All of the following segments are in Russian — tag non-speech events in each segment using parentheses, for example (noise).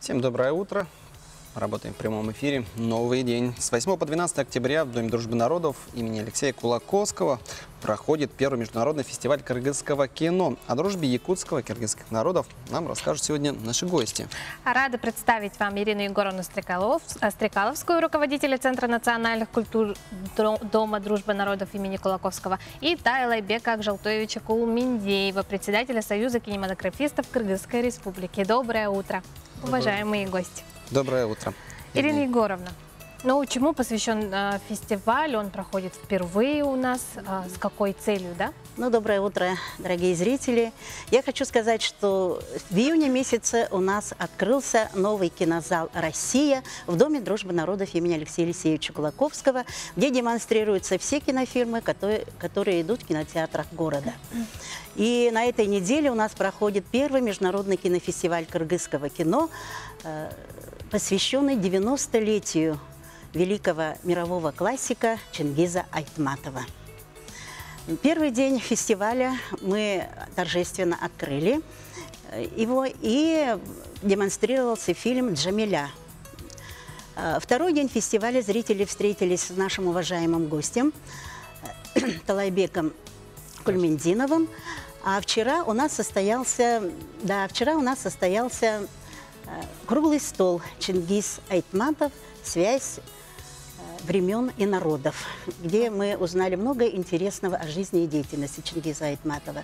Всем доброе утро. Работаем в прямом эфире. Новый день. С 8 по 12 октября в Доме дружбы народов имени Алексея Кулаковского проходит первый международный фестиваль кыргызского кино. О дружбе якутского киргизских народов нам расскажут сегодня наши гости. Рада представить вам Ирину Егоровну Стрекалов, э, Стрекаловскую, руководителя Центра национальных культур Дома дружбы народов имени Кулаковского, и Тайлайбека Акжалтоевича Кулминдеева, председателя Союза кинематографистов Кыргызской Республики. Доброе утро, уважаемые гости. Доброе утро. Ирина Егоровна, ну, чему посвящен э, фестиваль? Он проходит впервые у нас. Э, с какой целью, да? Ну, доброе утро, дорогие зрители. Я хочу сказать, что в июне месяце у нас открылся новый кинозал «Россия» в Доме дружбы народов имени Алексея Алексеевича Кулаковского, где демонстрируются все кинофильмы, которые, которые идут в кинотеатрах города. И на этой неделе у нас проходит первый международный кинофестиваль кыргызского кино, э, посвященный 90-летию великого мирового классика Чингиза Айтматова. Первый день фестиваля мы торжественно открыли э, его и демонстрировался фильм «Джамиля». Э, Второй день фестиваля зрители встретились с нашим уважаемым гостем э, (clears throat) Талайбеком Кульмендиновым. А вчера у нас состоялся, да, вчера у нас состоялся круглый стол Чингис Айтматов «Связь э, времен и народов», где мы узнали много интересного о жизни и деятельности Чингиза Айтматова.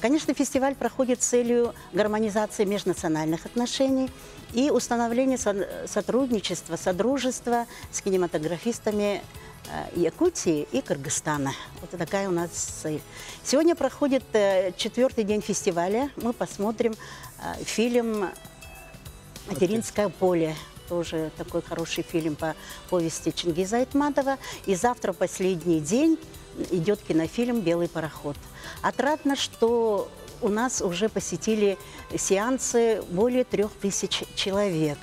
Конечно, фестиваль проходит с целью гармонизации межнациональных отношений и установления со- сотрудничества, содружества с кинематографистами э, Якутии и Кыргызстана. Вот такая у нас цель. Сегодня проходит э, четвертый день фестиваля. Мы посмотрим фильм «Материнское поле». Тоже такой хороший фильм по повести Чингиза Айтматова. И завтра последний день идет кинофильм «Белый пароход». Отрадно, что у нас уже посетили сеансы более трех тысяч человек.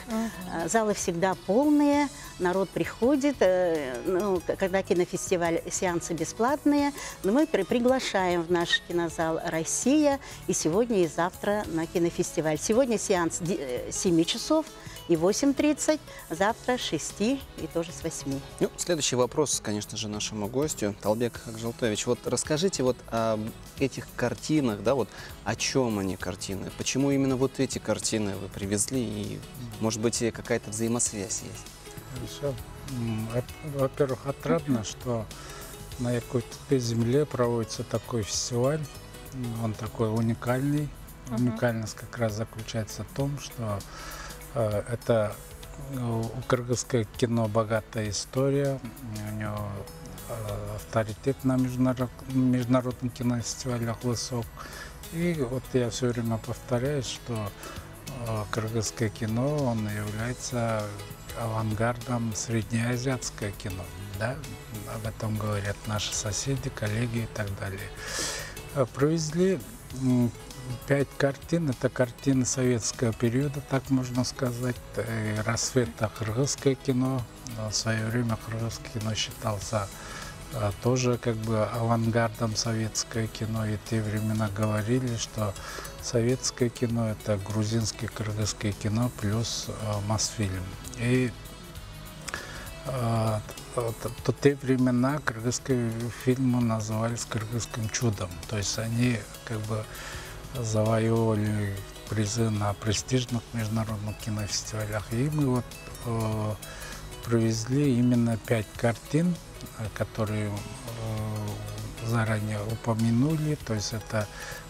Э, Залы всегда полные, народ приходит. э, ну, когда кинофестиваль, сеансы бесплатные, но мы при- приглашаем в наш кинозал «Россия» и сегодня, и завтра на кинофестиваль. Сегодня сеанс де- э, 7 часов и 8.30, завтра с 6 и тоже с 8. Ну, следующий вопрос, конечно же, нашему гостю. Талбек Акжалтович, вот расскажите вот об этих картинах, да, вот о чем они картины, почему именно вот эти картины вы привезли и, может быть, какая-то взаимосвязь есть? Хорошо. Во-первых, отрадно, что на якутской земле проводится такой фестиваль. Он такой уникальный. Уникальность как раз заключается в том, что это э, кыргызское кино богатая история. У него э, авторитет на международ- международных кинофестивалях высок. И вот я все время повторяю, что э, кыргызское кино, он является авангардом среднеазиатское кино. Да? Об этом говорят наши соседи, коллеги и так далее. Э, Провезли пять картин. Это картины советского периода, так можно сказать. Э, Рассвета кыргызское кино. В свое время кыргызское кино считался э, тоже как бы авангардом советское кино. И те времена говорили, что советское кино это грузинское кыргызское кино плюс э, Мосфильм. И э, т- т- те времена кыргызские фильмы назывались кыргызским чудом. То есть они как бы завоевывали призы на престижных международных кинофестивалях. И мы вот э, привезли именно пять картин, э, которые э, заранее упомянули. То есть это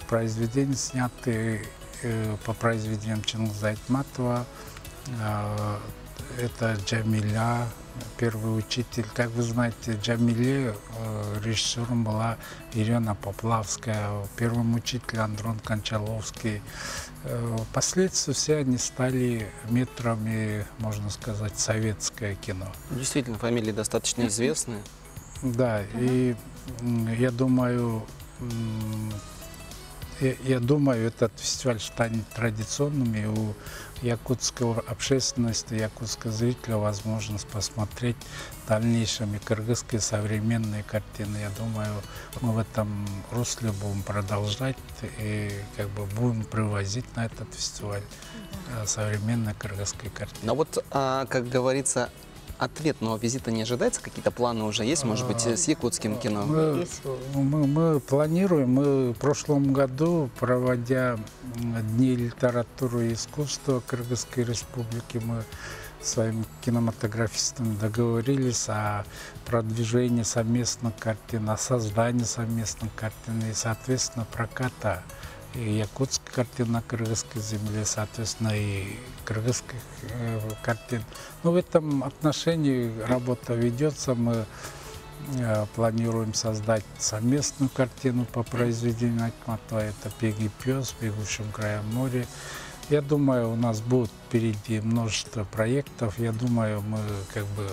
произведения, снятые э, по произведениям Чингиза Айтматова. Э, это Джамиля, первый учитель. Как вы знаете, Джамиле э, режиссером была Ирина Поплавская, первым учителем Андрон Кончаловский. Э, Впоследствии все они стали метрами, можно сказать, советское кино. Действительно, фамилии достаточно известные. Да, и я думаю, я, я думаю, этот фестиваль станет традиционным, и у якутской общественности, якутского зрителя возможность посмотреть в дальнейшем и кыргызские современные картины. Я думаю, мы в этом русле будем продолжать и как бы будем привозить на этот фестиваль э, современные кыргызские картины. Но вот, а, как говорится, ответного визита не ожидается? Какие-то планы уже есть, может быть, с якутским кино? Мы, мы, мы планируем, мы в прошлом году, проводя Дни литературы и искусства Кыргызской Республики, мы с своими кинематографистами договорились о продвижении совместных картин, о создании совместных картин и, соответственно, проката якутских картин на кыргызской земле, соответственно, и кыргызских картин. Ну, в этом отношении работа ведется. Мы планируем создать совместную картину по произведению Акматова. Это «Пеги пес», в «Бегущем краем моря». Я думаю, у нас будет впереди множество проектов. Я думаю, мы как бы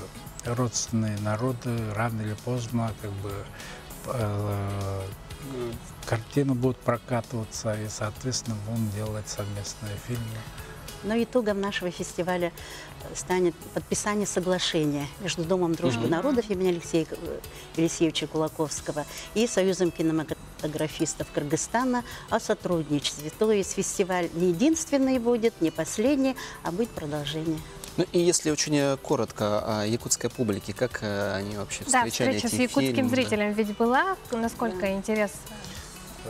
родственные народы рано или поздно как бы картины будут прокатываться и, соответственно, будем делать совместные фильмы. Но итогом нашего фестиваля э, станет подписание соглашения между Домом дружбы народов имени Алексея э, Елисеевича Кулаковского и Союзом кинематографистов Кыргызстана о сотрудничестве. То есть фестиваль не единственный будет, не последний, а будет продолжение. Ну и если очень э, коротко о якутской публике, как э, они вообще Да, встречали встреча с якутским фильмы? зрителем ведь была. Насколько интерес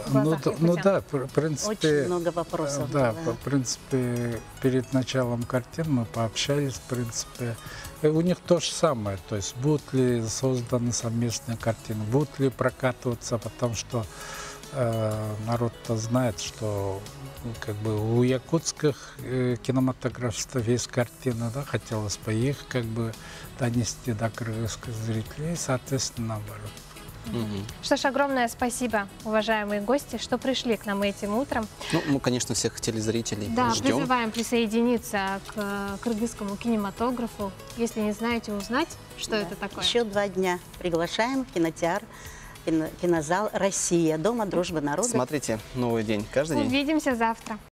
в Ну, глазах д- ну да, в принципе... Очень много вопросов Э, Да, было. в принципе, перед началом картин мы пообщались, в принципе. И у них то же самое, то есть будут ли созданы совместные картины, будут ли прокатываться, потому что э, народ-то знает, что ну, как бы у якутских э, кинематографистов есть картины, да, хотелось бы их как бы донести до кыргызских зрителей, соответственно, наоборот. Мгм. Что ж, огромное спасибо, уважаемые гости, что пришли к нам этим утром. Ну, мы, конечно, всех телезрителей Да, ждем. призываем присоединиться к э, кыргызскому кинематографу. Если не знаете, узнать, что Да. это такое. Еще два дня. Приглашаем в кинотеатр, кино- кинозал «Россия», Дома дружбы народов. Смотрите «Новый день» каждый день. Увидимся завтра.